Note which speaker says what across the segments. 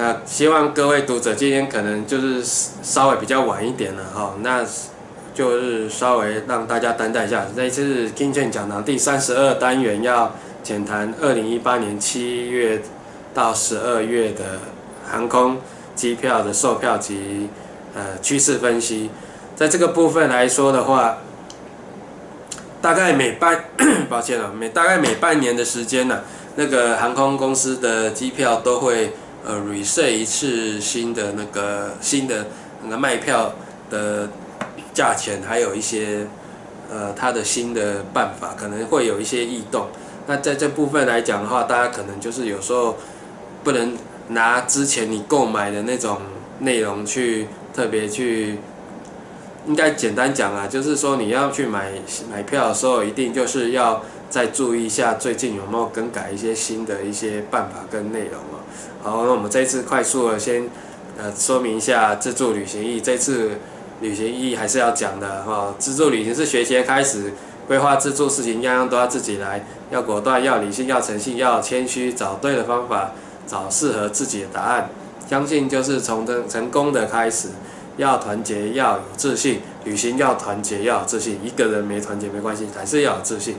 Speaker 1: 那希望各位读者今天可能就是稍微比较晚一点了哈，那就是稍微让大家担待一下。这一次金券讲堂第三十二单元要浅谈二零一八年七月到十二月的航空机票的售票及呃趋势分析。在这个部分来说的话，大概每半，抱歉了，每大概每半年的时间呢，那个航空公司的机票都会呃 reset 一次新的那个新的那个卖票的价钱，还有一些呃它的新的办法，可能会有一些异动。那在这部分来讲的话，大家可能就是有时候不能拿之前你购买的那种内容去特别去。应该简单讲啊，就是说你要去买买票的时候，一定就是要再注意一下最近有没有更改一些新的一些办法跟内容啊。好，那我们这次快速的先呃说明一下自助旅行意义。这次旅行意义还是要讲的哈。自助旅行是学习开始规划自助事情，样样都要自己来，要果断，要理性，要诚信，要谦虚，找对的方法，找适合自己的答案。相信就是从成成功的开始。要团结，要有自信。旅行要团结，要有自信。一个人没团结没关系，还是要有自信。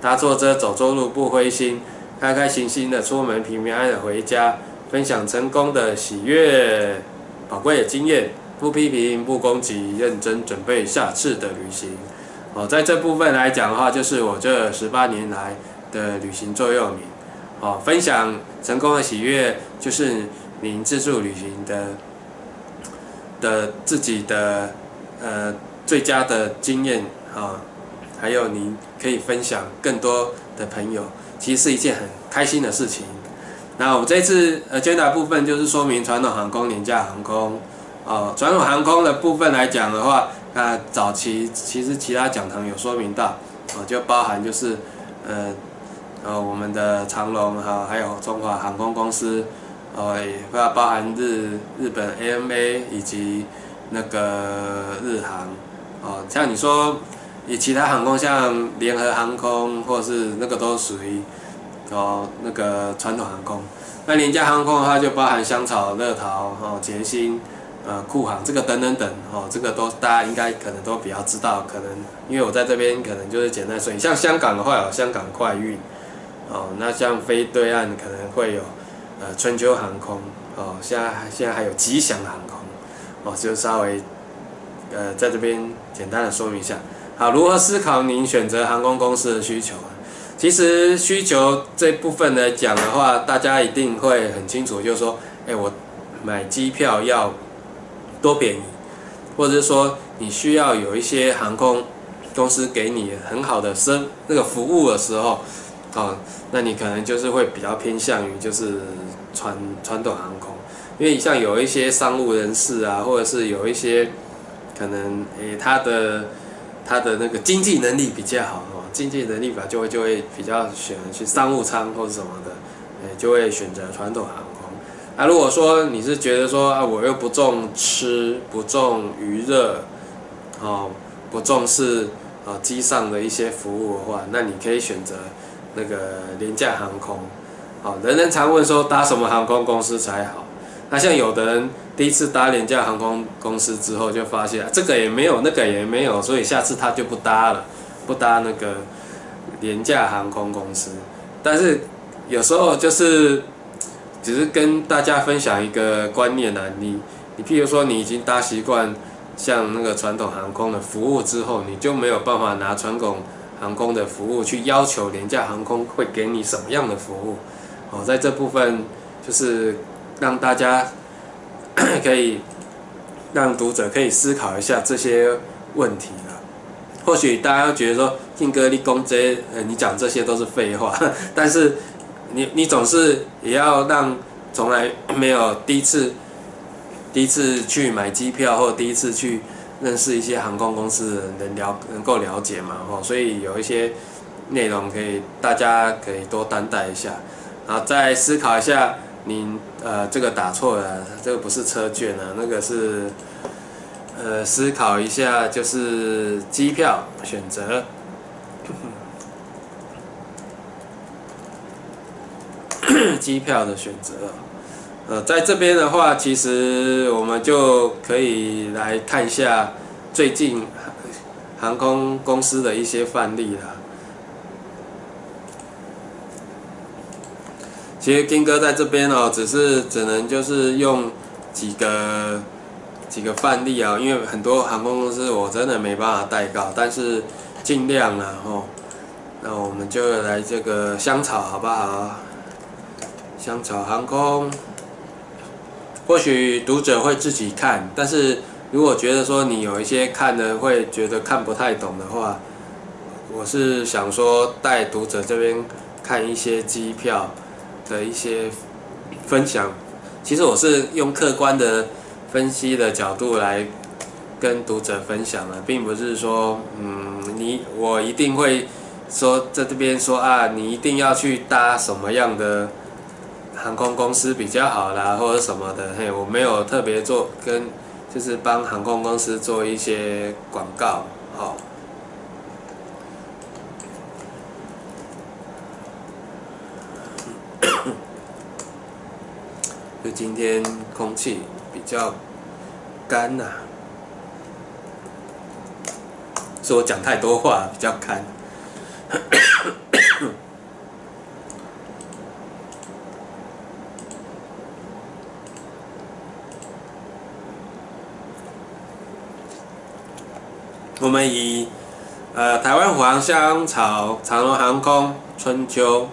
Speaker 1: 搭坐车走错路不灰心，开开心心的出门，平平安安的回家，分享成功的喜悦，宝贵的经验，不批评不攻击，认真准备下次的旅行。哦，在这部分来讲的话，就是我这十八年来的旅行座右铭。哦，分享成功的喜悦，就是您自助旅行的。的自己的呃最佳的经验啊，还有您可以分享更多的朋友，其实是一件很开心的事情。那我这次呃宣达部分就是说明传统航空、廉价航空。哦，传统航空的部分来讲的话，那早期其实其他讲堂有说明到，哦，就包含就是呃呃我们的长龙哈，还有中华航空公司。哦，包包含日日本 AMA 以及那个日航，哦，像你说，以其他航空像联合航空或是那个都属于哦那个传统航空。那廉价航空的话，就包含香草、乐桃、哦捷星、呃酷航这个等等等，哦这个都大家应该可能都比较知道，可能因为我在这边可能就是简单说，像香港的话有香港快运，哦那像飞对岸可能会有。呃，春秋航空哦，现在现在还有吉祥航空哦，就稍微呃在这边简单的说明一下。好，如何思考您选择航空公司的需求啊？其实需求这部分来讲的话，大家一定会很清楚，就是说，哎，我买机票要多便宜，或者是说你需要有一些航空公司给你很好的生那个服务的时候，哦，那你可能就是会比较偏向于就是。传传统航空，因为像有一些商务人士啊，或者是有一些可能诶，他的他的那个经济能力比较好，经济能力吧就会就会比较选去商务舱或者什么的，诶，就会选择传统航空。那如果说你是觉得说啊，我又不重吃，不重娱乐，哦，不重视啊机上的一些服务的话，那你可以选择那个廉价航空。好，人人常问说搭什么航空公司才好？那像有的人第一次搭廉价航空公司之后，就发现这个也没有，那个也没有，所以下次他就不搭了，不搭那个廉价航空公司。但是有时候就是只是跟大家分享一个观念啊，你你譬如说你已经搭习惯像那个传统航空的服务之后，你就没有办法拿传统航空的服务去要求廉价航空会给你什么样的服务。哦，在这部分就是让大家可以让读者可以思考一下这些问题。或许大家觉得说，听歌你讲这，呃，你讲这些都是废话，但是你你总是也要让从来没有第一次第一次去买机票或第一次去认识一些航空公司的人能了能够了解嘛，哦，所以有一些内容可以大家可以多担待一下。好，再思考一下，您呃这个打错了，这个不是车券啊，那个是呃思考一下就是机票选择，机票的选择，呃，在这边的话，其实我们就可以来看一下最近航空公司的一些范例了。其实金哥在这边哦，只是只能就是用几个几个范例啊，因为很多航空公司我真的没办法代告，但是尽量了吼。那我们就来这个香草好不好？香草航空，或许读者会自己看，但是如果觉得说你有一些看的会觉得看不太懂的话，我是想说带读者这边看一些机票。的一些分享，其实我是用客观的分析的角度来跟读者分享了，并不是说，嗯，你我一定会说在这边说啊，你一定要去搭什么样的航空公司比较好啦，或者什么的，嘿，我没有特别做跟就是帮航空公司做一些广告，好。就今天空气较干呐，是我讲太多话比较干。我们以呃台湾虎航、香草、长荣航空、春秋、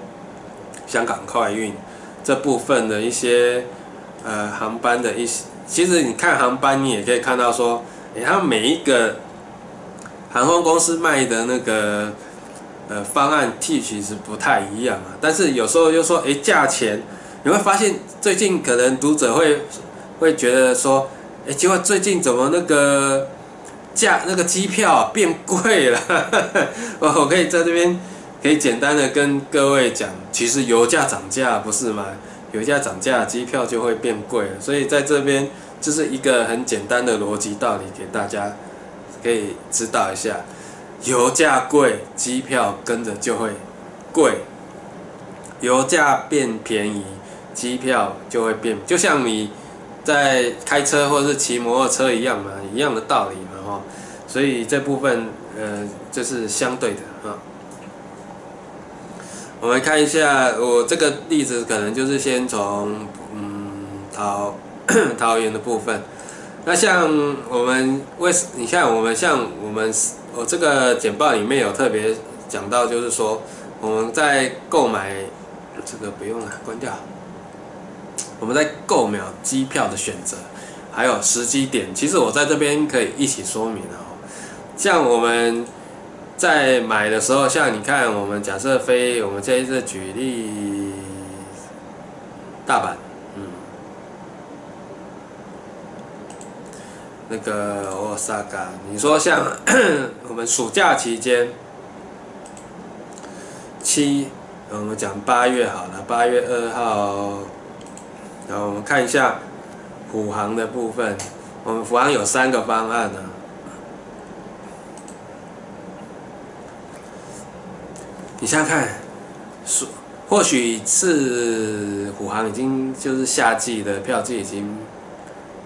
Speaker 1: 香港快运这部分的一些。呃，航班的一些，其实你看航班，你也可以看到说，哎，它每一个航空公司卖的那个呃方案 T 其实不太一样啊。但是有时候又说，哎，价钱，你会发现最近可能读者会会觉得说，哎，结果最近怎么那个价那个机票变贵了？我 我可以在这边可以简单的跟各位讲，其实油价涨价不是吗？油价涨价，机票就会变贵了。所以在这边就是一个很简单的逻辑道理，给大家可以知道一下：油价贵，机票跟着就会贵；油价变便宜，机票就会变。就像你在开车或者是骑摩托车一样嘛，一样的道理嘛，哈。所以这部分呃，就是相对的。我们看一下，我这个例子可能就是先从嗯桃桃园的部分。那像我们为你像我们像我们我这个简报里面有特别讲到，就是说我们在购买这个不用了，关掉。我们在购买机票的选择，还有时机点，其实我在这边可以一起说明哦。像我们。在买的时候，像你看，我们假设飞，我们这一次举例大阪，嗯，那个 Osaka，你说像 我们暑假期间，七，我们讲八月好了，八月二号，然后我们看一下虎航的部分，我们虎航有三个方案呢。你想想看，说或许是虎航已经就是夏季的票季已经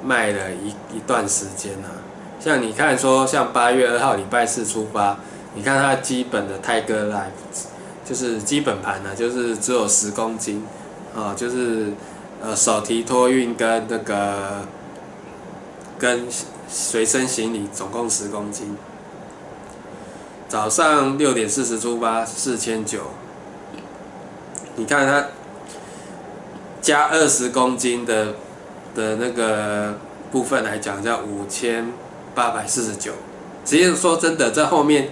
Speaker 1: 卖了一一段时间了。像你看说，像八月二号礼拜四出发，你看它基本的泰戈 Life 就是基本盘呢，就是只有十公斤，啊，就是呃手提托运跟那个跟随身行李总共十公斤。早上六点四十出发，四千九。你看它加二十公斤的的那个部分来讲，叫五千八百四十九。实际上说真的，在后面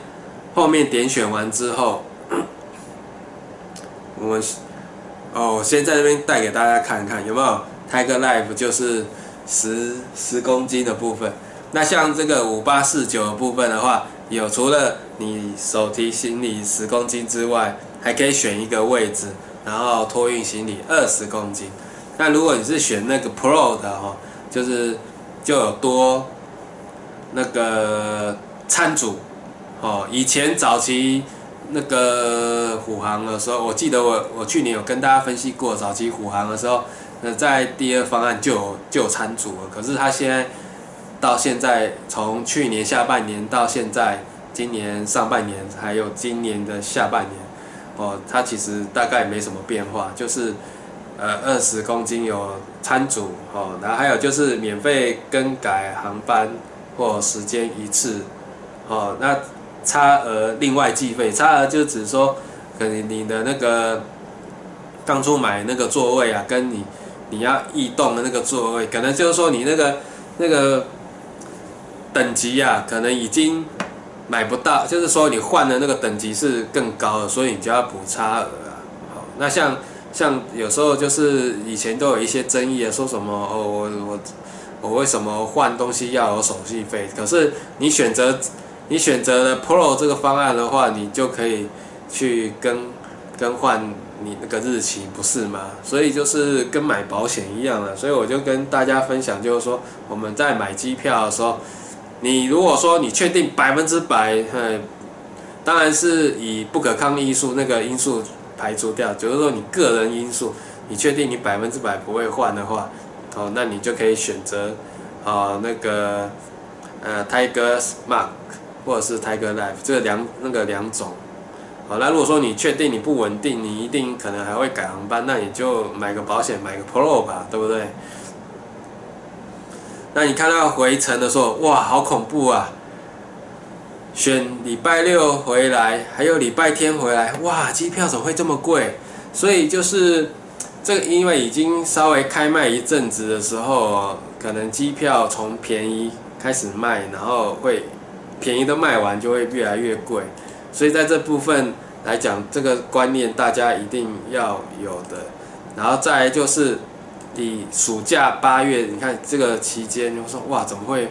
Speaker 1: 后面点选完之后，我们哦，先在这边带给大家看看有没有 Tiger Life，就是十十公斤的部分。那像这个五八四九的部分的话。有除了你手提行李十公斤之外，还可以选一个位置，然后托运行李二十公斤。那如果你是选那个 Pro 的哦，就是就有多那个餐组哦。以前早期那个虎航的时候，我记得我我去年有跟大家分析过，早期虎航的时候，那在第二方案就有就有餐组了，可是他现在到现在从去年下半年到现在，今年上半年还有今年的下半年，哦，它其实大概没什么变化，就是呃二十公斤有餐组哦，然后还有就是免费更改航班或时间一次，哦，那。差额另外计费，差额就只说，可能你的那个当初买那个座位啊，跟你你要异动的那个座位，可能就是说你那个那个等级啊，可能已经买不到，就是说你换的那个等级是更高的，所以你就要补差额啊。好，那像像有时候就是以前都有一些争议啊，说什么哦我我我为什么换东西要有手续费？可是你选择。你选择了 Pro 这个方案的话，你就可以去更更换你那个日期，不是吗？所以就是跟买保险一样的，所以我就跟大家分享，就是说我们在买机票的时候，你如果说你确定百分之百，呃，当然是以不可抗力因素那个因素排除掉，就是说你个人因素，你确定你百分之百不会换的话，哦，那你就可以选择啊那个呃 Tiger Mark。或者是 Tiger Life 这两那个两种，好，那如果说你确定你不稳定，你一定可能还会改航班，那你就买个保险，买个 Pro 吧，对不对？那你看到回程的时候，哇，好恐怖啊！选礼拜六回来，还有礼拜天回来，哇，机票怎么会这么贵？所以就是这个，因为已经稍微开卖一阵子的时候，可能机票从便宜开始卖，然后会。便宜的卖完就会越来越贵，所以在这部分来讲，这个观念大家一定要有的。然后再来就是，你暑假八月，你看这个期间，我说哇，怎么会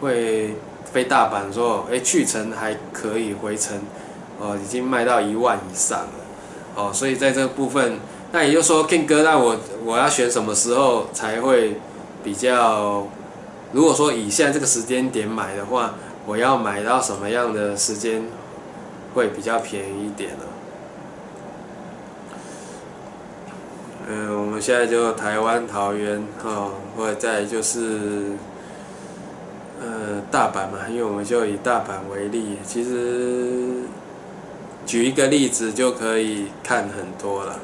Speaker 1: 会飞大阪？说哎，去程还可以，回程哦，已经卖到一万以上了。哦，所以在这个部分，那也就说，King 哥，那我我要选什么时候才会比较？如果说以现在这个时间点买的话。我要买到什么样的时间会比较便宜一点呢？嗯，我们现在就台湾桃园哦，或者再就是呃大阪嘛，因为我们就以大阪为例，其实举一个例子就可以看很多了。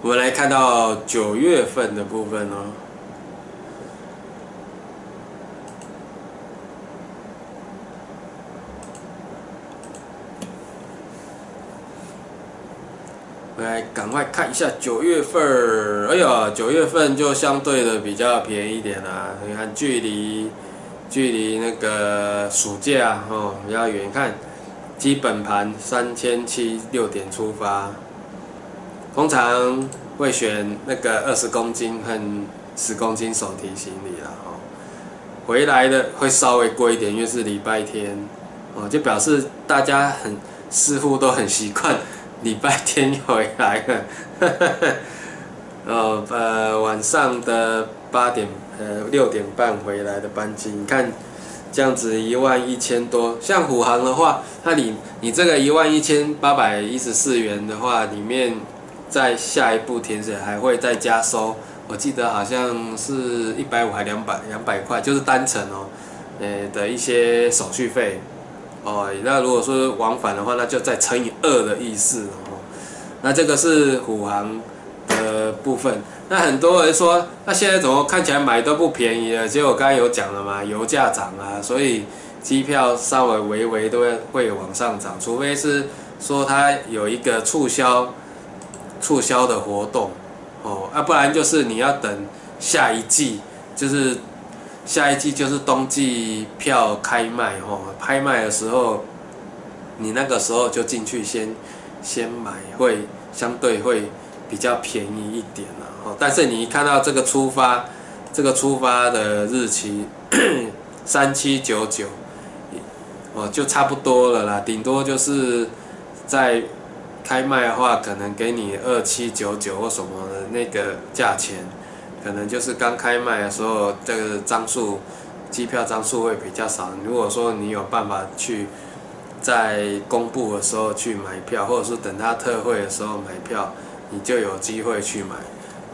Speaker 1: 我们来看到九月份的部分哦。来，赶快看一下九月份。哎呀，九月份就相对的比较便宜一点啦。你看，距离距离那个暑假哦比较远。看，基本盘三千七六点出发，通常会选那个二十公斤和十公斤手提行李啦。哦，回来的会稍微贵一点，因为是礼拜天哦，就表示大家很似乎都很习惯。礼拜天回来了，呃呃晚上的八点呃六点半回来的班机，你看这样子一万一千多，像虎航的话，那你你这个一万一千八百一十四元的话，里面在下一步填写还会再加收，我记得好像是一百五还两百两百块，就是单程哦，呃的一些手续费。哦，那如果说往返的话，那就再乘以二的意思哦。那这个是虎航的部分。那很多人说，那现在怎么看起来买都不便宜了？结果刚才有讲了嘛，油价涨啊，所以机票稍微微微都会会往上涨，除非是说它有一个促销促销的活动哦，啊，不然就是你要等下一季，就是。下一季就是冬季票开卖哦，拍卖的时候，你那个时候就进去先先买，会相对会比较便宜一点了吼。但是你一看到这个出发，这个出发的日期 三七九九，哦就差不多了啦，顶多就是在开卖的话，可能给你二七九九或什么的那个价钱。可能就是刚开卖的时候，这个张数，机票张数会比较少。如果说你有办法去在公布的时候去买票，或者是等它特惠的时候买票，你就有机会去买。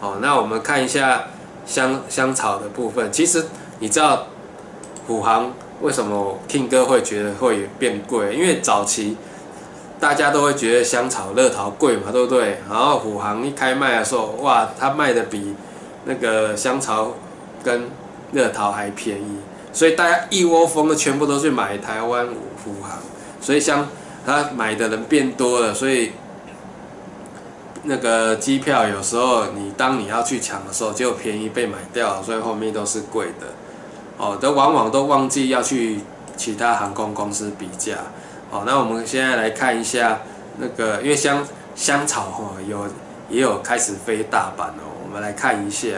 Speaker 1: 哦，那我们看一下香香草的部分。其实你知道虎航为什么 King 哥会觉得会变贵？因为早期大家都会觉得香草、乐桃贵嘛，对不对？然后虎航一开卖的时候，哇，它卖的比那个香草跟乐桃还便宜，所以大家一窝蜂的全部都去买台湾虎航，所以香他买的人变多了，所以。那个机票有时候你当你要去抢的时候就便宜被买掉，所以后面都是贵的，哦，都往往都忘记要去其他航空公司比价，哦，那我们现在来看一下那个，因为香香草哈有也有开始飞大阪哦，我们来看一下，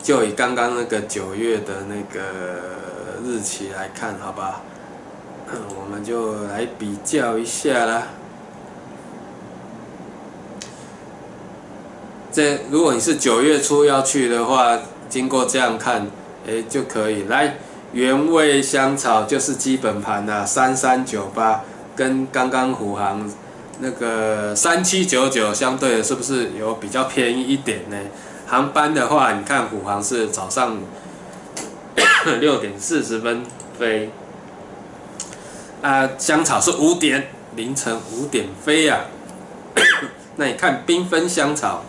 Speaker 1: 就以刚刚那个九月的那个日期来看，好吧？我们就来比较一下啦。这如果你是九月初要去的话，经过这样看，哎就可以来原味香草就是基本盘啦，三三九八跟刚刚虎航那个三七九九相对的，是不是有比较便宜一点呢？航班的话，你看虎航是早上 六点四十分飞。啊，香草是五点凌晨五点飞呀。那你看缤纷香草，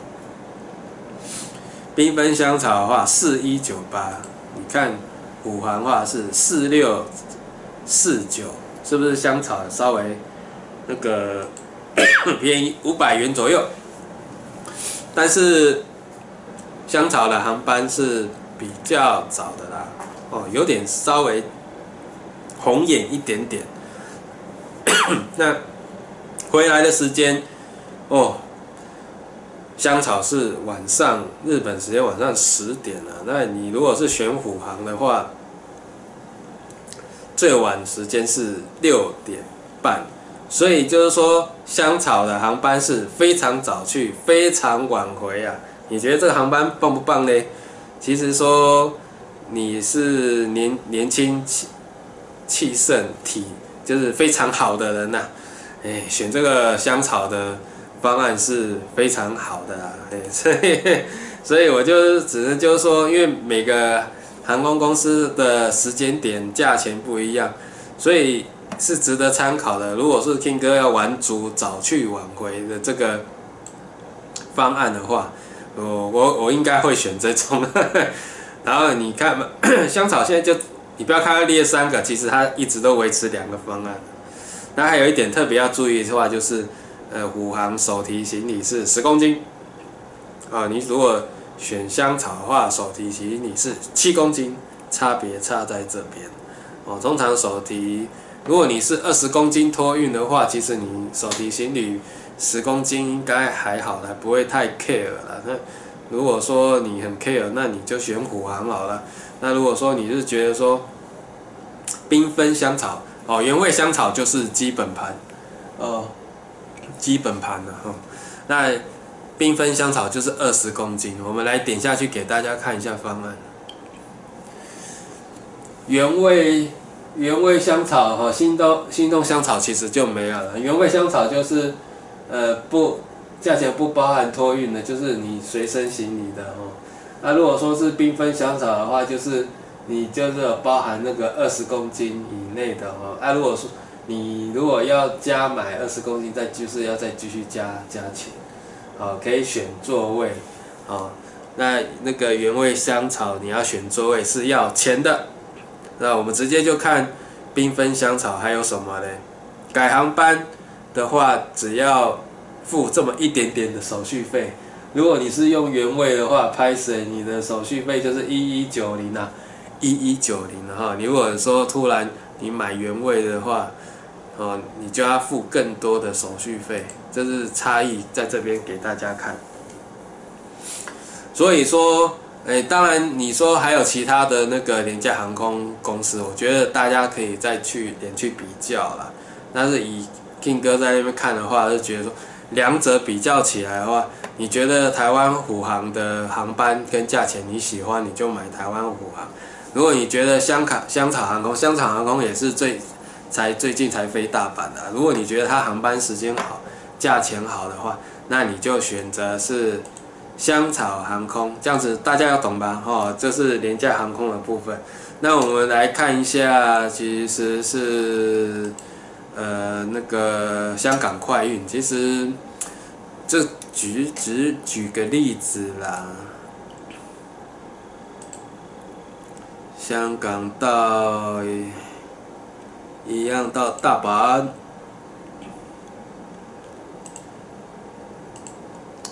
Speaker 1: 缤纷香草的话四一九八，你看虎航话是四六四九，是不是香草稍微那个便宜五百元左右？但是香草的航班是比较早的啦，哦，有点稍微红眼一点点。那回来的时间哦，香草是晚上日本时间晚上十点了。那你如果是选虎航的话，最晚时间是六点半。所以就是说，香草的航班是非常早去，非常晚回啊。你觉得这个航班棒不棒呢？其实说你是年年轻气气盛体。就是非常好的人呐，哎，选这个香草的方案是非常好的啊，哎，所以，所以我就只能就是说，因为每个航空公司的时间点、价钱不一样，所以是值得参考的。如果是 King 哥要玩足早去晚回的这个方案的话，我我我应该会选这种。然后你看嘛，香草现在就。你不要看它列三个，其实它一直都维持两个方案。那还有一点特别要注意的话，就是，呃，虎航手提行李是十公斤，啊，你如果选香草的话，手提行李是七公斤，差别差在这边。哦，通常手提，如果你是二十公斤托运的话，其实你手提行李十公斤应该还好啦，不会太 care 了。那如果说你很 care，那你就选虎航好了。那如果说你是觉得说，缤纷香草哦，原味香草就是基本盘，哦，基本盘了哈。那缤纷香草就是二十公斤，我们来点下去给大家看一下方案。原味原味香草哈，心动心动香草其实就没有了。原味香草就是呃不价钱不包含托运的，就是你随身行李的哦。那如果说是缤纷香草的话，就是你就是包含那个二十公斤以内的哦。那如果说你如果要加买二十公斤，再就是要再继续加加钱，哦，可以选座位，哦，那那个原味香草你要选座位是要钱的。那我们直接就看缤纷香草还有什么嘞？改航班的话，只要付这么一点点的手续费。如果你是用原味的话，拍水你的手续费就是一一九零啊，一一九零哈。你如果说突然你买原味的话，哦，你就要付更多的手续费，这是差异在这边给大家看。所以说，哎，当然你说还有其他的那个廉价航空公司，我觉得大家可以再去点去比较啦。但是以 King 哥在那边看的话，就觉得说。两者比较起来的话，你觉得台湾虎航的航班跟价钱你喜欢，你就买台湾虎航。如果你觉得香港香草航空，香草航空也是最才最近才飞大阪的，如果你觉得它航班时间好，价钱好的话，那你就选择是香草航空，这样子大家要懂吧？哦，这是廉价航空的部分。那我们来看一下，其实是呃那个香港快运，其实这举只举个例子啦。香港到一样到大阪，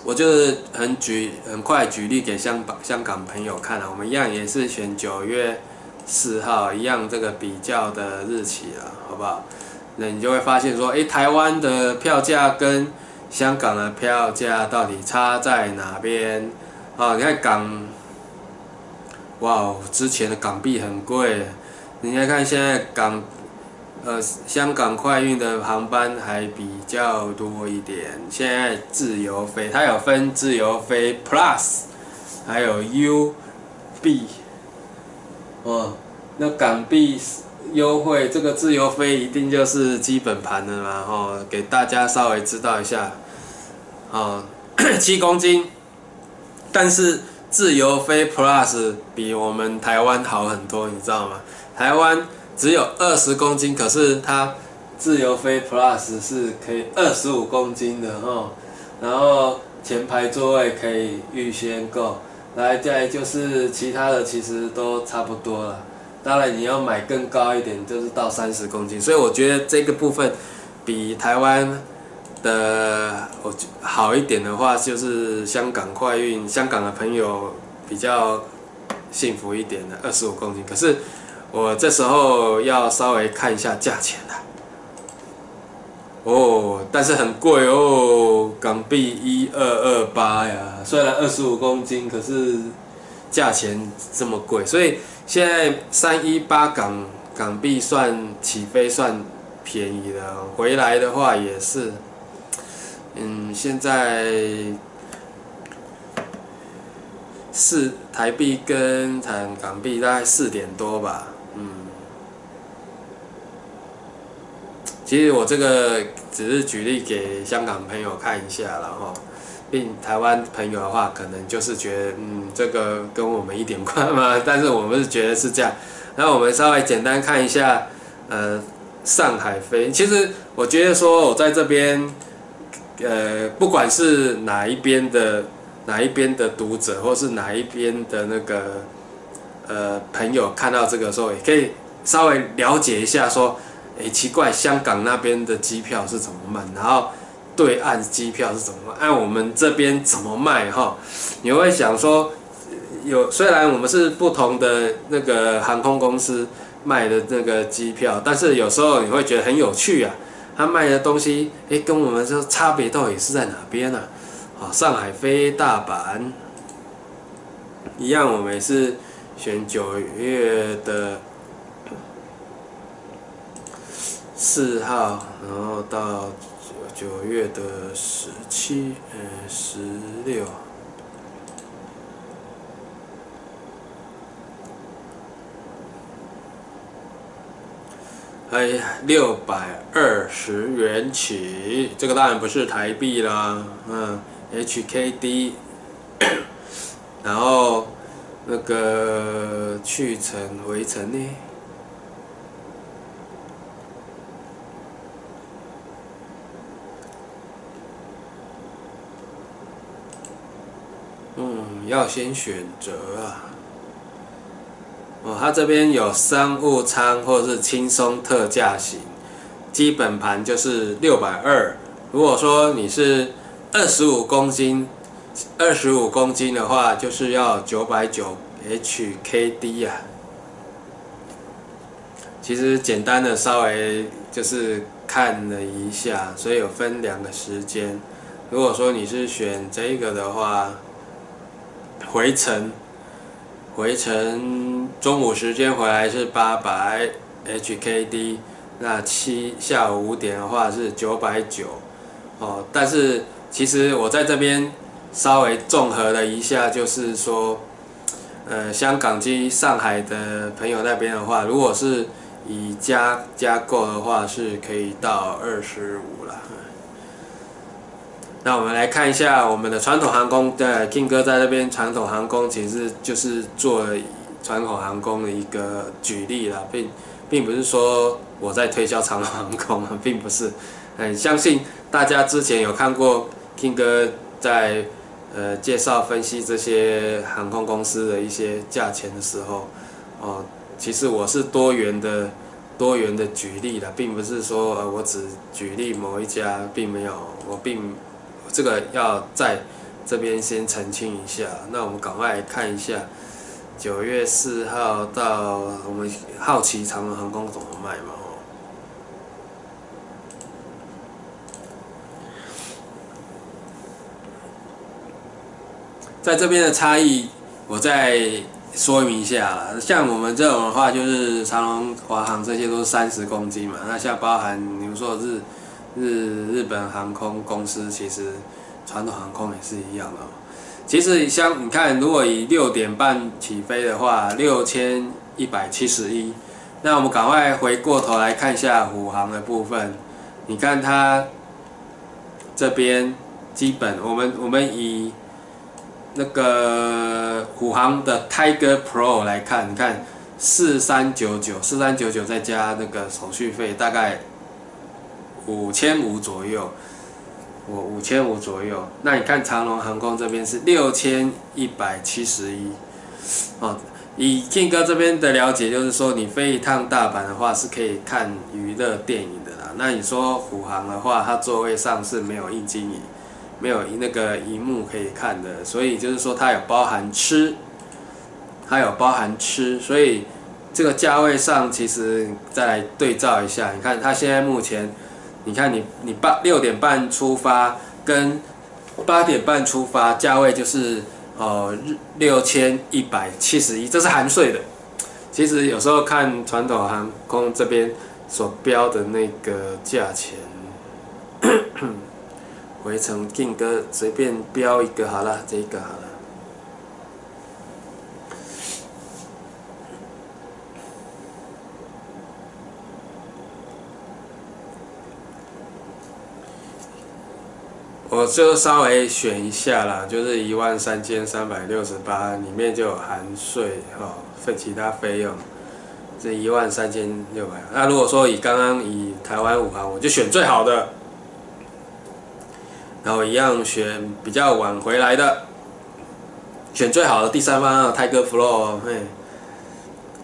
Speaker 1: 我就是很举很快举例给香港香港朋友看了。我们一样也是选九月四号，一样这个比较的日期了，好不好？那你就会发现说，诶，台湾的票价跟香港的票价到底差在哪边？啊，你看港。哇哦，之前的港币很贵，你来看现在港，呃，香港快运的航班还比较多一点。现在自由飞，它有分自由飞 Plus，还有 U B。哦，那港币优惠，这个自由飞一定就是基本盘的嘛？哦，给大家稍微知道一下。哦，七公斤，但是。自由飞 Plus 比我们台湾好很多，你知道吗？台湾只有二十公斤，可是它自由飞 Plus 是可以二十五公斤的哦。然后前排座位可以预先购，来再就是其他的其实都差不多了。当然你要买更高一点，就是到三十公斤。所以我觉得这个部分比台湾。的我好一点的话，就是香港快运，香港的朋友比较幸福一点的二十五公斤。可是我这时候要稍微看一下价钱了。哦，但是很贵哦，港币一二二八呀。虽然二十五公斤，可是价钱这么贵，所以现在三一八港港币算起飞算便宜的，回来的话也是。嗯，现在四台币跟台港币大概四点多吧，其实我这个只是举例给香港朋友看一下，然后，并台湾朋友的话，可能就是觉得，嗯，这个跟我们一点关嘛，但是我们是觉得是这样。那我们稍微简单看一下，呃，上海飞。其实我觉得说我在这边。呃，不管是哪一边的哪一边的读者，或是哪一边的那个呃朋友，看到这个时候，也可以稍微了解一下，说，哎，奇怪，香港那边的机票是怎么卖，然后对岸机票是怎么卖按我们这边怎么卖哈？你会想说，有虽然我们是不同的那个航空公司卖的那个机票，但是有时候你会觉得很有趣啊。他卖的东西，哎，跟我们这差别到底是在哪边呢？好，上海飞大阪一样，我们是选九月的四号，然后到九月的十七、呃十六。哎呀，六百二十元起，这个当然不是台币啦，嗯，HKD，然后那个去程回程呢？嗯，要先选择啊。哦，它这边有商务舱或者是轻松特价型，基本盘就是六百二。如果说你是二十五公斤，二十五公斤的话，就是要九百九 HKD 啊。其实简单的稍微就是看了一下，所以有分两个时间。如果说你是选这个的话，回程。回程中午时间回来是八百 HKD，那七下午五点的话是九百九，哦，但是其实我在这边稍微综合了一下，就是说，呃香港及上海的朋友那边的话，如果是以加加购的话，是可以到二十五了。那我们来看一下我们的传统航空，对，King 哥在那边传统航空其实就是做传统航空的一个举例了，并并不是说我在推销长龙航空啊，并不是。很相信大家之前有看过 King 哥在呃介绍分析这些航空公司的一些价钱的时候，哦，其实我是多元的多元的举例的，并不是说呃我只举例某一家，并没有，我并。这个要在这边先澄清一下，那我们赶快看一下九月四号到我们好奇长荣航空怎么卖嘛？在这边的差异，我再说明一下。像我们这种的话，就是长荣、华航这些都是三十公斤嘛。那像包含你们说日。日日本航空公司其实传统航空也是一样的。其实像你看，如果以六点半起飞的话，六千一百七十一。那我们赶快回过头来看一下虎航的部分。你看它这边基本，我们我们以那个虎航的 Tiger Pro 来看，你看四三九九，四三九九再加那个手续费，大概。五千五左右，我五千五左右。那你看长龙航空这边是六千一百七十一，哦，以庆哥这边的了解，就是说你飞一趟大阪的话是可以看娱乐电影的啦。那你说虎航的话，它座位上是没有液晶仪，没有那个荧幕可以看的，所以就是说它有包含吃，它有包含吃，所以这个价位上其实再来对照一下，你看它现在目前。你看，你你八六点半出发，跟八点半出发，价位就是呃六千一百七十一，这是含税的。其实有时候看传统航空这边所标的那个价钱，回程定个随便标一个好了，这个好了。我就稍微选一下啦，就是一万三千三百六十八，里面就有含税哦，费其他费用，这一万三千六百。那如果说以刚刚以台湾五航，我就选最好的，然后一样选比较晚回来的，选最好的第三方泰戈 flow，嘿，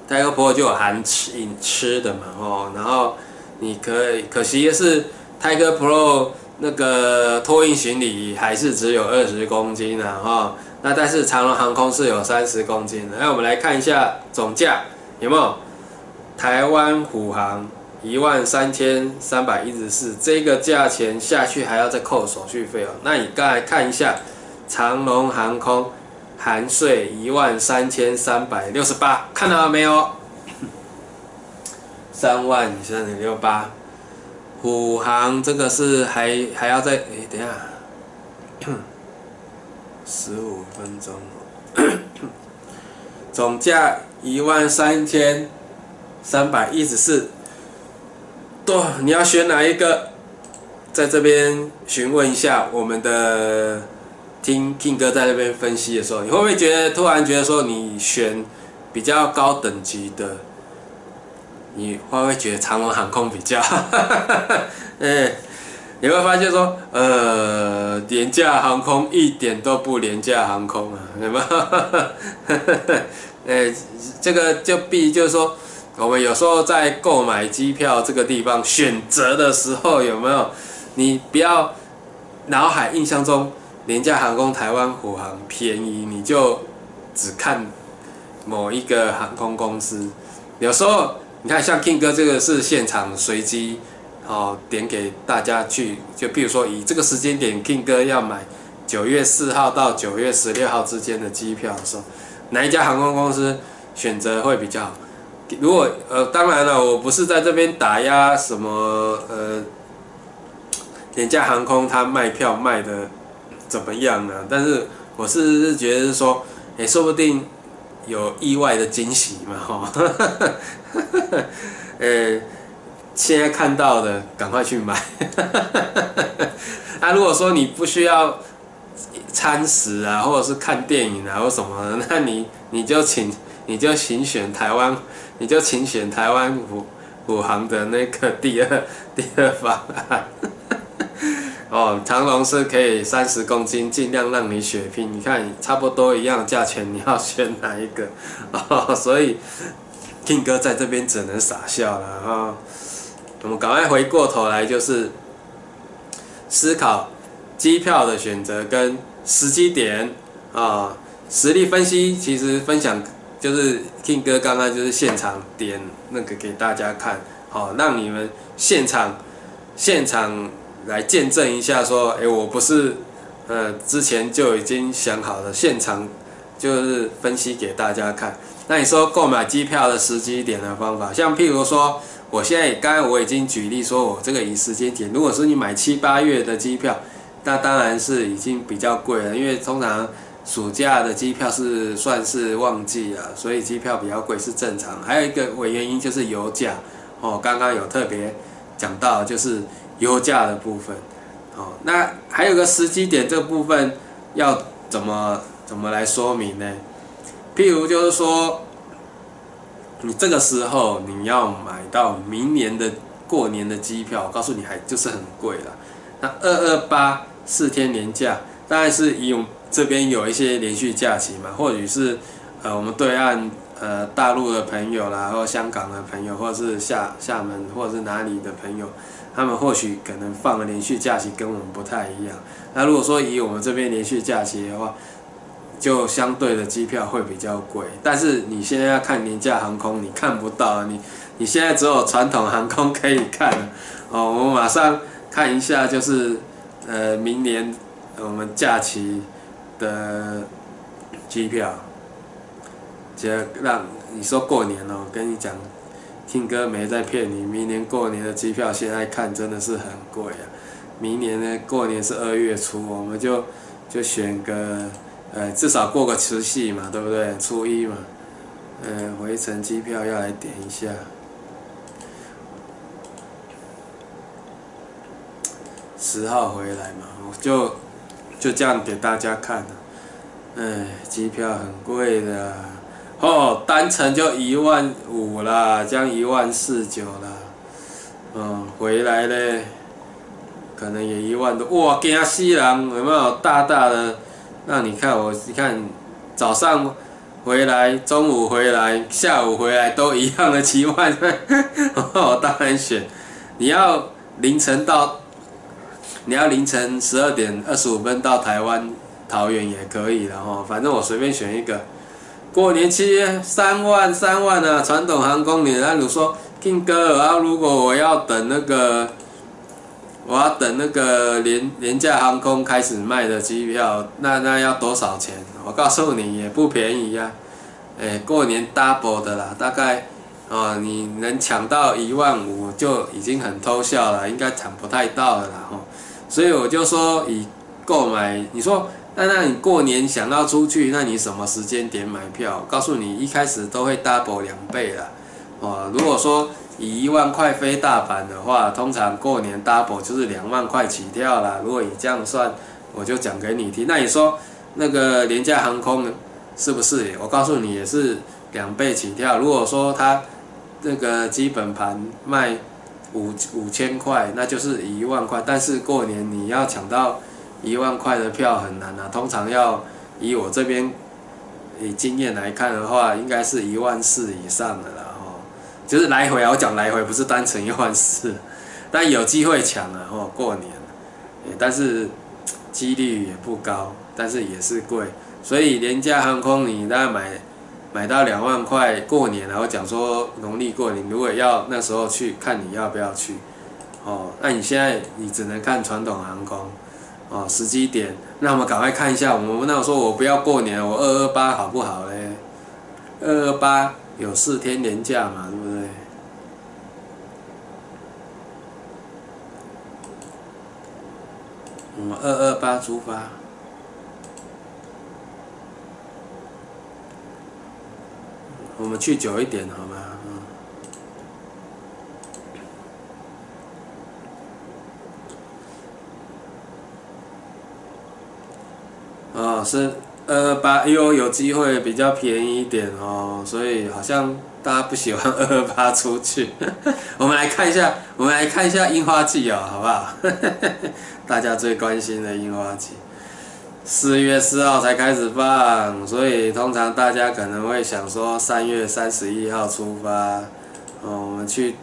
Speaker 1: 泰戈 flow 就有含吃饮吃的嘛，哦，然后你可以可惜的是泰戈 pro。那个托运行李还是只有二十公斤啊，哈，那但是长龙航空是有三十公斤的。那我们来看一下总价有没有？台湾虎航一万三千三百一十四，这个价钱下去还要再扣手续费哦。那你刚才看一下长龙航空含税一万三千三百六十八，看到了没有？三万三点六八。虎航这个是还还要再哎，等下，十五分钟，总价一万三千三百一十四，多你要选哪一个？在这边询问一下我们的听 King 哥在那边分析的时候，你会不会觉得突然觉得说你选比较高等级的？你会不会觉得长龙航空比较？哎，你会发现说，呃，廉价航空一点都不廉价航空啊，对吗？哎，这个就必就是说，我们有时候在购买机票这个地方选择的时候，有没有？你不要脑海印象中廉价航空台湾虎航便宜，你就只看某一个航空公司，有时候。你看，像 King 哥这个是现场随机，哦，点给大家去，就比如说以这个时间点，King 哥要买九月四号到九月十六号之间的机票的时候，哪一家航空公司选择会比较好？如果呃，当然了，我不是在这边打压什么呃廉价航空，它卖票卖的怎么样呢？但是我是觉得是说，哎，说不定。有意外的惊喜嘛，哈，呃，现在看到的赶快去买，那 如果说你不需要餐食啊，或者是看电影啊或什么的，那你你就请你就请选台湾，你就请选台湾虎虎航的那个第二第二方案。哦，长龙是可以三十公斤，尽量让你血拼。你看差不多一样价钱，你要选哪一个？哦，所以 King 哥在这边只能傻笑了哈。我们赶快回过头来，就是思考机票的选择跟时机点啊，实力分析。其实分享就是 King 哥刚刚就是现场点那个给大家看，好，让你们现场现场。来见证一下，说，哎，我不是，呃，之前就已经想好了，现场就是分析给大家看。那你说购买机票的时机点的方法，像譬如说，我现在刚刚我已经举例说，我这个以时间点，如果是你买七八月的机票，那当然是已经比较贵了，因为通常暑假的机票是算是旺季啊，所以机票比较贵是正常。还有一个原因就是油价，哦，刚刚有特别讲到就是。油价的部分，哦，那还有个时机点这部分要怎么怎么来说明呢？譬如就是说，你这个时候你要买到明年的过年的机票，我告诉你还就是很贵了。那二二八四天年假，当然是以这边有一些连续假期嘛，或者是呃我们对岸呃大陆的朋友啦，或香港的朋友，或者是厦厦门或者是哪里的朋友。他们或许可能放了连续假期，跟我们不太一样。那如果说以我们这边连续假期的话，就相对的机票会比较贵。但是你现在要看廉价航空，你看不到，你你现在只有传统航空可以看哦，我们马上看一下，就是呃明年我们假期的机票，就让你说过年哦，跟你讲。听歌没在骗你，明年过年的机票现在看真的是很贵啊！明年呢，过年是二月初，我们就就选个，呃，至少过个除夕嘛，对不对？初一嘛，呃，回程机票要来点一下，十号回来嘛，我就就这样给大家看，哎，机票很贵的。哦，单程就一万五啦，将一万四九啦，嗯，回来嘞，可能也一万多，哇，惊死人！有没有大大的？那你看我，你看早上回来，中午回来，下午回来都一样的七万，我 当然选。你要凌晨到，你要凌晨十二点二十五分到台湾桃园也可以的哈，反正我随便选一个。过年期三万三万啊！传统航空，你那如说听哥，然后如果我要等那个，我要等那个廉廉价航空开始卖的机票，那那要多少钱？我告诉你也不便宜呀。哎，过年 double 的啦，大概哦，你能抢到一万五就已经很偷笑了，应该抢不太到的啦吼。所以我就说以购买，你说。那那你过年想要出去，那你什么时间点买票？告诉你，一开始都会 double 两倍了。哦，如果说以一万块飞大阪的话，通常过年 double 就是两万块起跳啦。如果你这样算，我就讲给你听。那你说那个廉价航空是不是？我告诉你也是两倍起跳。如果说它那个基本盘卖五五千块，那就是一万块。但是过年你要抢到。一万块的票很难啊，通常要以我这边以经验来看的话，应该是一万四以上的了吼。就是来回啊，我讲来回不是单程一万四，但有机会抢啊哦，过年，但是几率也不高，但是也是贵，所以廉价航空你大概买买到两万块过年，然后讲说农历过年，如果要那时候去看你要不要去，哦，那你现在你只能看传统航空。哦，时机点，那我们赶快看一下。我们那说，我不要过年，我二二八好不好嘞？二二八有四天年假嘛，对不对？我们二二八出发。我们去久一点好吗？哦。是二二八，又有机会比较便宜一点哦，所以好像大家不喜欢二二八出去。我们来看一下，我们来看一下樱花季哦，好不好？大家最关心的樱花季。四月四号才开始放，所以通常大家可能会想说三月三十一号出发，哦，我们去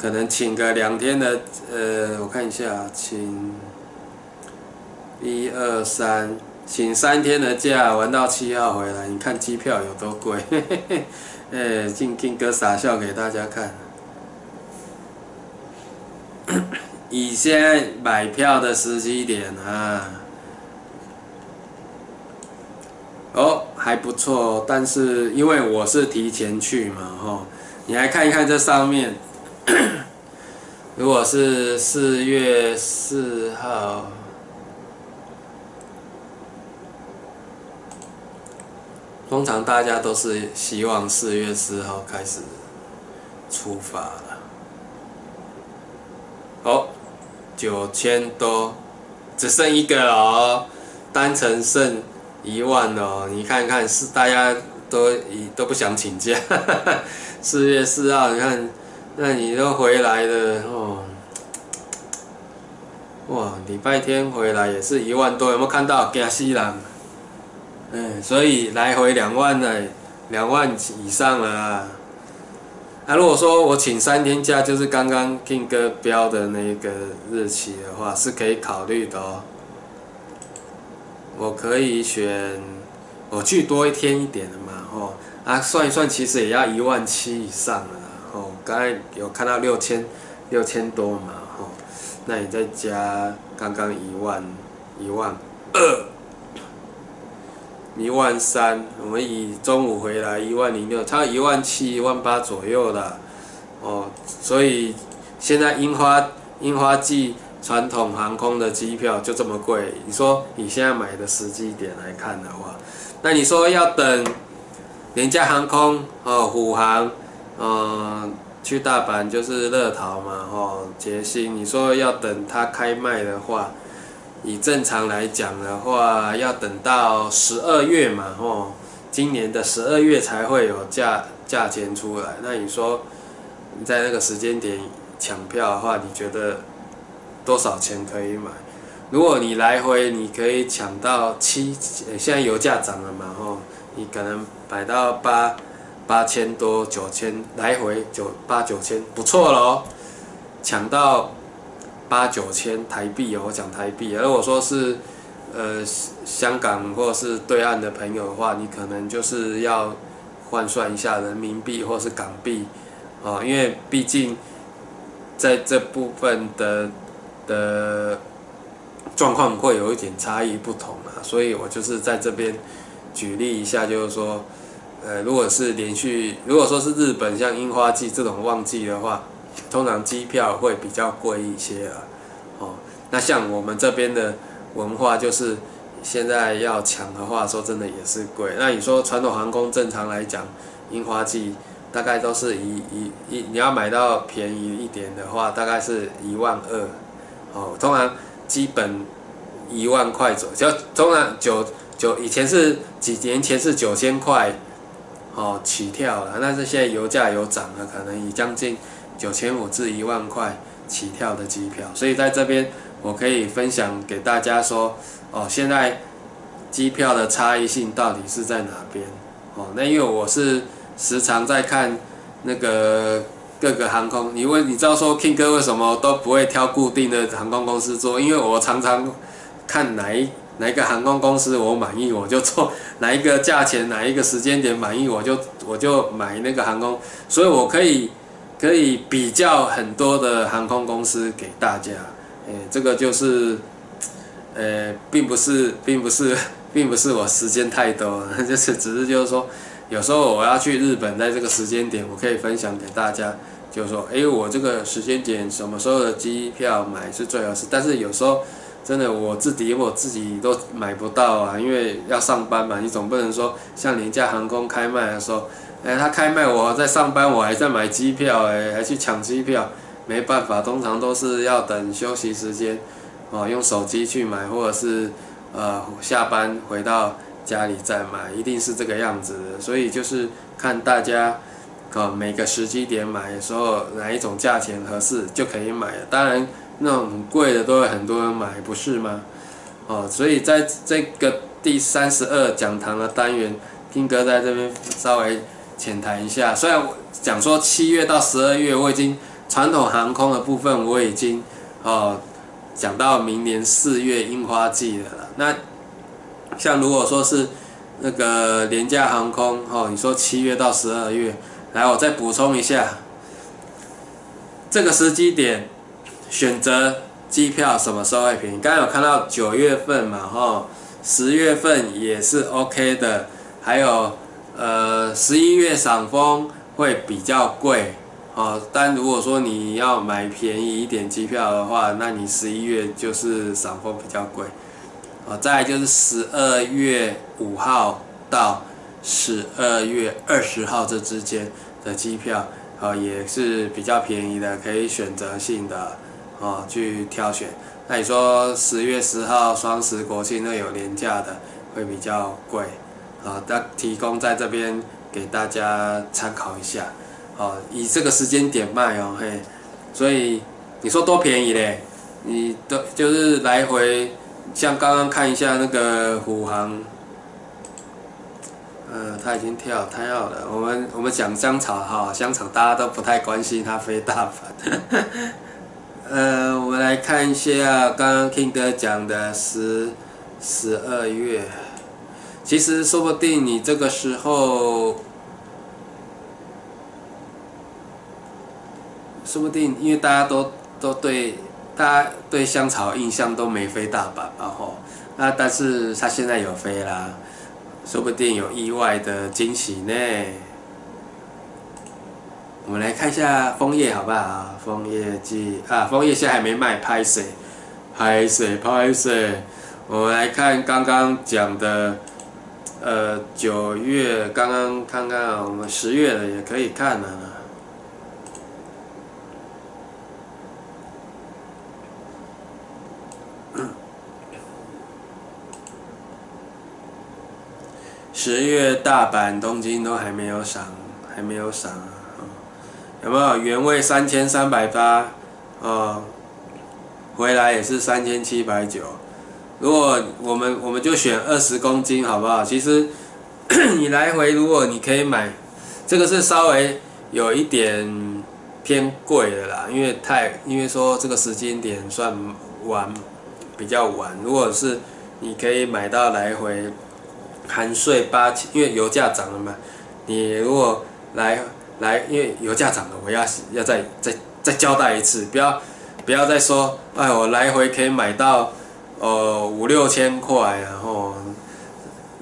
Speaker 1: 可能请个两天的，呃，我看一下，请一二三，请三天的假，玩到七号回来，你看机票有多贵，嘿嘿嘿，哎，静静哥傻笑给大家看，以现在买票的时机点啊。哦，还不错，但是因为我是提前去嘛，吼，你来看一看这上面，如果是四月四号，通常大家都是希望四月四号开始出发了。哦，九千多，只剩一个哦，单程剩。一万哦，你看看是大家都都不想请假，四月四号你看，那你都回来了哦，哇，礼拜天回来也是一万多，有没有看到？惊死人！嗯，所以来回两万呢，两万以上了啊。那如果说我请三天假，就是刚刚 King 哥标的那个日期的话，是可以考虑的哦。我可以选，我去多一天一点的嘛，吼，啊，算一算，其实也要一万七以上了，吼，刚才有看到六千，六千多嘛，吼，那你再加刚刚一万，一万二，一万三，我们以中午回来一万零六，差一万七、一万八左右的，哦，所以现在樱花樱花季。传统航空的机票就这么贵，你说你现在买的时机点来看的话，那你说要等廉价航空哦，虎航，嗯，去大阪就是乐桃嘛，哦，捷星，你说要等它开卖的话，以正常来讲的话，要等到十二月嘛，哦，今年的十二月才会有价价钱出来，那你说你在那个时间点抢票的话，你觉得？多少钱可以买？如果你来回，你可以抢到七，现在油价涨了嘛，吼，你可能买到八八千多九千，来回九八九千，不错咯，抢到八九千台币哦，我讲台币。如果说是呃香港或是对岸的朋友的话，你可能就是要换算一下人民币或是港币，哦，因为毕竟在这部分的。的状况会有一点差异不同啊，所以我就是在这边举例一下，就是说，呃，如果是连续，如果说是日本像樱花季这种旺季的话，通常机票会比较贵一些啊，哦，那像我们这边的文化就是现在要抢的话，说真的也是贵。那你说传统航空正常来讲，樱花季大概都是一一一，你要买到便宜一点的话，大概是一万二。哦，通常基本一万块左右，就通常九九以前是几年前是九千块，哦起跳了，但是现在油价有涨了，可能已将近九千五至一万块起跳的机票，所以在这边我可以分享给大家说，哦现在机票的差异性到底是在哪边？哦，那因为我是时常在看那个。各个航空，你问你知道说 King 哥为什么都不会挑固定的航空公司做？因为我常常看哪一哪一个航空公司我满意我就做，哪一个价钱哪一个时间点满意我就我就买那个航空，所以我可以可以比较很多的航空公司给大家。诶，这个就是，呃，并不是并不是 并不是我时间太多，就是只是就是说，有时候我要去日本，在这个时间点我可以分享给大家。就是说，哎，我这个时间点什么时候的机票买是最合适？但是有时候真的我自己我自己都买不到啊，因为要上班嘛，你总不能说像廉价航空开卖的时候，哎，他开卖，我在上班，我还在买机票，哎，还去抢机票，没办法，通常都是要等休息时间，哦，用手机去买，或者是呃下班回到家里再买，一定是这个样子的。所以就是看大家，哦，每个时机点买的时候哪一种价钱合适就可以买了。当然那种很贵的都有很多人买，不是吗？哦，所以在这个第三十二讲堂的单元，听哥在这边稍微。浅谈一下，虽然讲说七月到十二月，我已经传统航空的部分我已经哦讲到明年四月樱花季的了。那像如果说是那个廉价航空哦，你说七月到十二月，来我再补充一下，这个时机点选择机票什么时候会便宜？刚刚有看到九月份嘛，哈，十月份也是 OK 的，还有。呃，十一月赏风会比较贵，哦，但如果说你要买便宜一点机票的话，那你十一月就是赏风比较贵，哦，再来就是十二月五号到十二月二十号这之间的机票，哦，也是比较便宜的，可以选择性的，哦，去挑选。那你说十月十号双十国庆那有廉价的，会比较贵。啊，他提供在这边给大家参考一下，哦，以这个时间点卖哦，嘿，所以你说多便宜嘞？你都就是来回，像刚刚看一下那个虎航，呃，他已经跳，他要了。我们我们讲香草哈，香草大家都不太关心它飞大阪。呃，我们来看一下刚刚 King 哥讲的十十二月。其实说不定你这个时候，说不定因为大家都都对大家对香草印象都没飞大阪然后那但是他现在有飞啦，说不定有意外的惊喜呢。我们来看一下枫叶好不好？枫叶季啊，枫叶现在还没卖，拍水？拍水？拍水？我们来看刚刚讲的。呃，九月刚刚看看，我们十月的也可以看了。十月大阪、东京都还没有涨，还没有涨有没有原位三千三百八？哦，回来也是三千七百九。如果我们我们就选二十公斤好不好？其实 你来回如果你可以买，这个是稍微有一点偏贵的啦，因为太因为说这个时间点算晚比较晚。如果是你可以买到来回含税八千，因为油价涨了嘛。你如果来来，因为油价涨了，我要要再再再交代一次，不要不要再说，哎，我来回可以买到。呃，五六千块，然后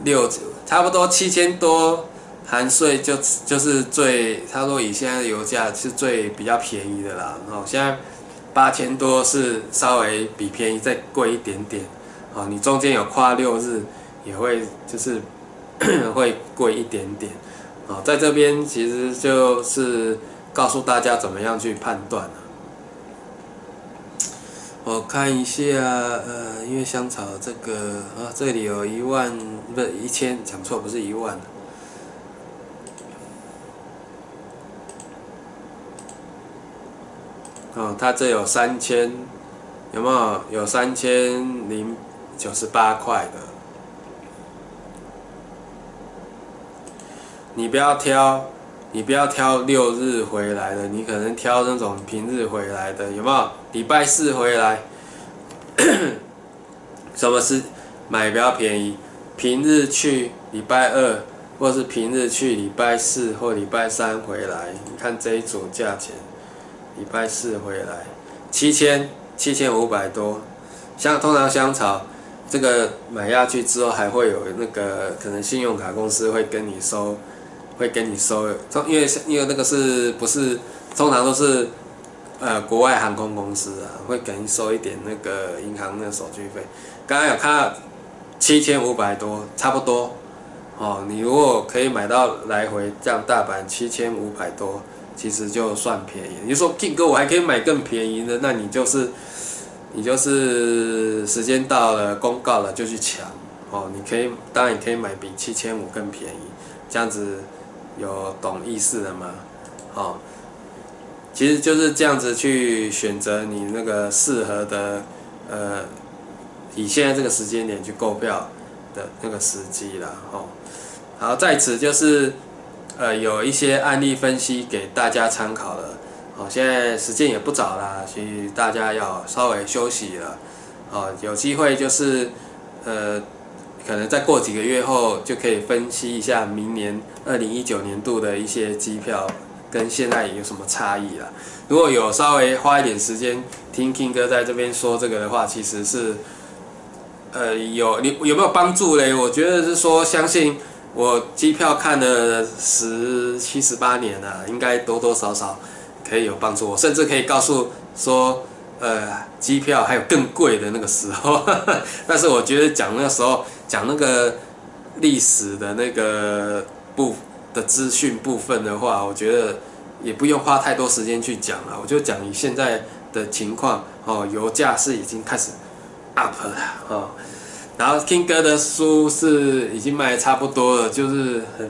Speaker 1: 六差不多七千多，含税就就是最，他说以现在的油价是最比较便宜的啦。然后现在八千多是稍微比便宜再贵一点点，哦，你中间有跨六日也会就是 会贵一点点，哦，在这边其实就是告诉大家怎么样去判断。我看一下，呃，因为香草这个啊，这里有一万，不是一千，讲错，不是一万。哦，它这有三千，有没有？有三千零九十八块的。你不要挑。你不要挑六日回来的，你可能挑那种平日回来的，有没有？礼拜四回来，什么是买比较便宜？平日去礼拜二，或是平日去礼拜四或礼拜三回来，你看这一组价钱，礼拜四回来七千七千五百多，像通常香草这个买下去之后，还会有那个可能信用卡公司会跟你收。会给你收，因为因为那个是不是通常都是呃国外航空公司啊，会给你收一点那个银行那个手续费。刚刚有看到七千五百多，差不多哦，你如果可以买到来回这样大阪七千五百多，其实就算便宜。你说 King 哥我还可以买更便宜的，那你就是你就是时间到了公告了就去抢哦。你可以当然你可以买比七千五更便宜，这样子有懂意思的吗？哦，其实就是这样子去选择你那个适合的呃，以现在这个时间点去购票的那个时机了哦。好，在此就是呃有一些案例分析给大家参考了。好，现在时间也不早了，所以大家要稍微休息了。好，有机会就是呃可能再过几个月后就可以分析一下明年二零一九年度的一些机票跟现在有什么差异了。如果有稍微花一点时间听 King 哥在这边说这个的话，其实是呃有你有没有帮助嘞？我觉得是说相信。我机票看了十七十八年了，应该多多少少可以有帮助。我甚至可以告诉说，呃，机票还有更贵的那个时候。但是我觉得讲那时候讲那个历史的那个部的资讯部分的话，我觉得也不用花太多时间去讲了。我就讲你现在的情况哦，油价是已经开始 up 了哦。然后 King 哥的书是已经卖差不多了，就是很，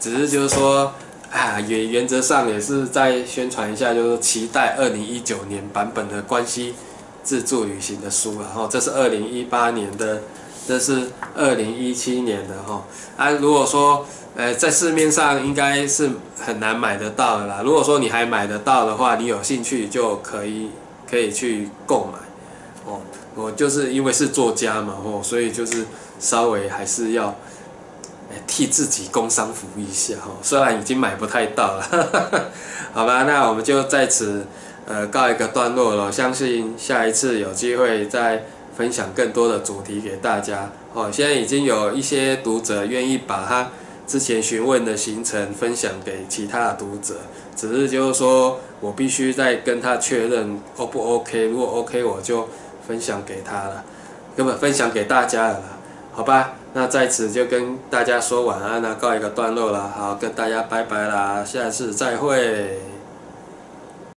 Speaker 1: 只是就是说，啊原原则上也是在宣传一下，就是期待二零一九年版本的关西自助旅行的书然后这是二零一八年的，这是二零一七年的哈。啊，如果说，呃，在市面上应该是很难买得到的啦。如果说你还买得到的话，你有兴趣就可以可以去购买，哦。我就是因为是作家嘛，哦，所以就是稍微还是要替自己工商服一下，吼，虽然已经买不太到了，好吧，那我们就在此呃告一个段落了。相信下一次有机会再分享更多的主题给大家。哦，现在已经有一些读者愿意把他之前询问的行程分享给其他的读者，只是就是说我必须再跟他确认 O 不 OK，如果 OK 我就。分享给他了，根本分享给大家了，好吧？那在此就跟大家说晚安了，告一个段落了，好，跟大家拜拜啦，下次再会。